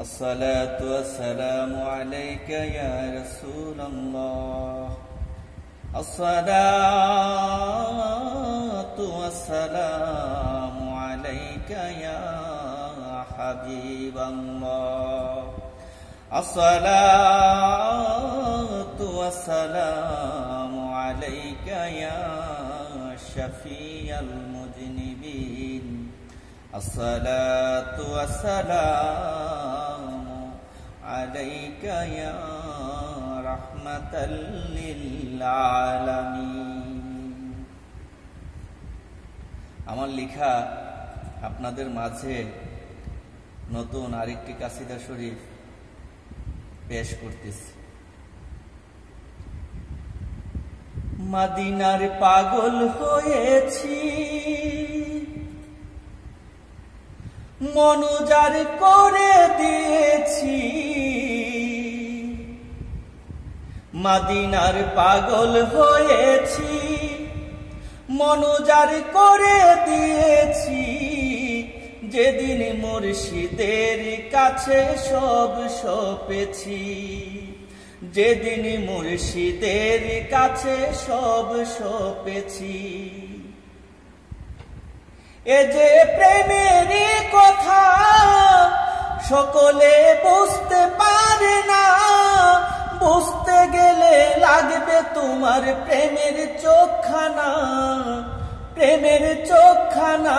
الصلاة والسلام عليك يا رسول الله. الصلاة والسلام عليك يا حبيب الله. الصلاة والسلام عليك يا شفيع المذنبين. الصلاة والسلام عليك يا رحمة للعالمين আমার লেখা আপনাদের মাঝে নতুন আরেকটি কাসিদা শরীফ পেশ করতেছি মাদিনার পাগল হয়েছি মনোজার করে দিয়েছি মাদিনার পাগল হয়েছি, মনোজার করে দিয়েছি। যেদিন মুর্শিদের কাছে সব সপেছি, যেদিন মুর্শিদের কাছে সব সপেছি। এ যে প্রেমের কথা সকলে বুঝতে পারে না বুঝতে গেলে লাগবে তোমার প্রেমের চোখখানা প্রেমের চোখখানা।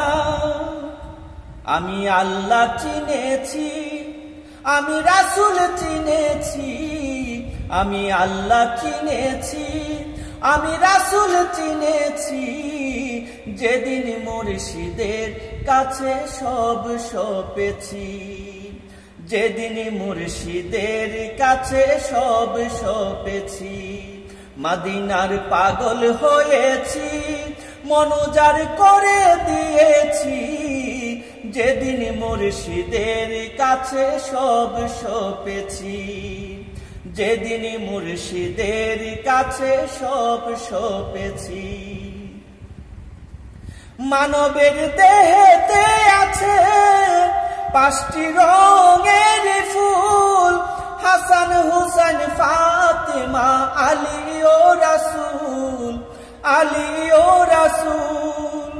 আমি আল্লাহ চিনেছি, আমি রাসুল চিনেছি, আমি আল্লাহ চিনেছি, আমি রাসুল চিনেছি। যেদিন মুর্শিদের কাছে সব সপেছি। যেদিন মুর্শিদের কাছে সব সপেছি, মাদিনার পাগল হয়েছি, মনোজার করে দিয়েছি। যেদিন মুর্শিদের কাছে সব সপেছি, যেদিন মুর্শিদের কাছে সব সপেছি। মানবের দেহেতে আছে পাঁচটি রঙের ফুল, হাসান হুসেন, ফাতেমা, আলী ও রাসুল, আলী ও রাসুল।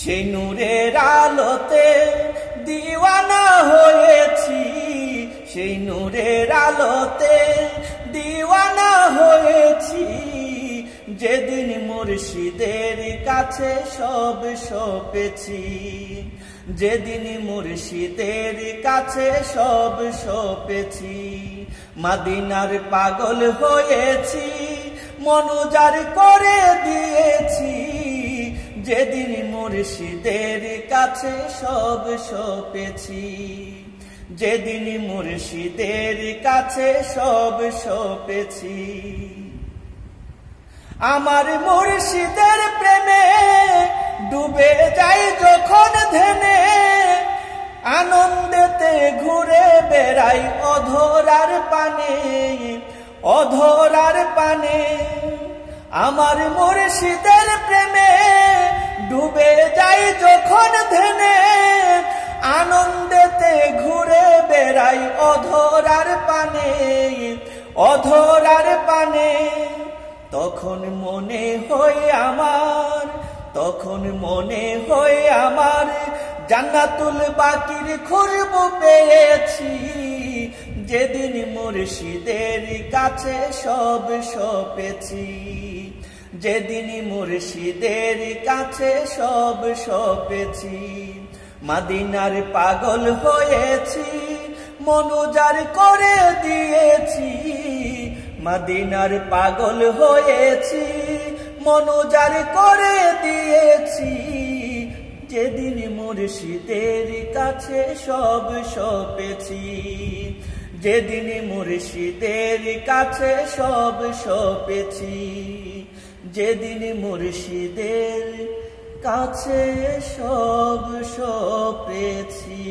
সেই নূরের আলোতে দিওয়ানা হয়েছি, সেই নূরের আলোতে যেদিন মুর্শিদের কাছে সব সপেছি, যেদিন মুর্শিদের কাছে সব সপেছি, মাদিনার পাগল হয়েছি, মনোজার করে দিয়েছি, যেদিন মুর্শিদের কাছে সব সপেছি, যেদিন মুর্শিদের কাছে সব সপেছি। আমার মুর্শিদের প্রেমে ডুবে যাই যখন ধেনে আনন্দেতে ঘুরে বেড়াই অধরার পানে অধরার পানে। আমার মুর্শিদের প্রেমে ডুবে যাই যখন ধেনে আনন্দেতে ঘুরে বেড়াই অধরার পানে অধরার পানে। তখন মনে হয় আমার, তখন মনে হয় আমার জান্নাতুল বাকির খুরব পেয়েছি। যেদিন মুর্শিদের কাছে সব সপেছি, যেদিন মুর্শিদের কাছে সব সপেছি। মাদিনার পাগল হয়েছি মনোজার করে দিয়েছি। মাদিনার পাগল হয়েছি, মনোজার করে দিয়েছি। যেদিন মুর্শিদের কাছে সব সপেছি, যেদিন মুর্শিদের কাছে সব সপেছি, যেদিন মুর্শিদের কাছে সব সপেছি।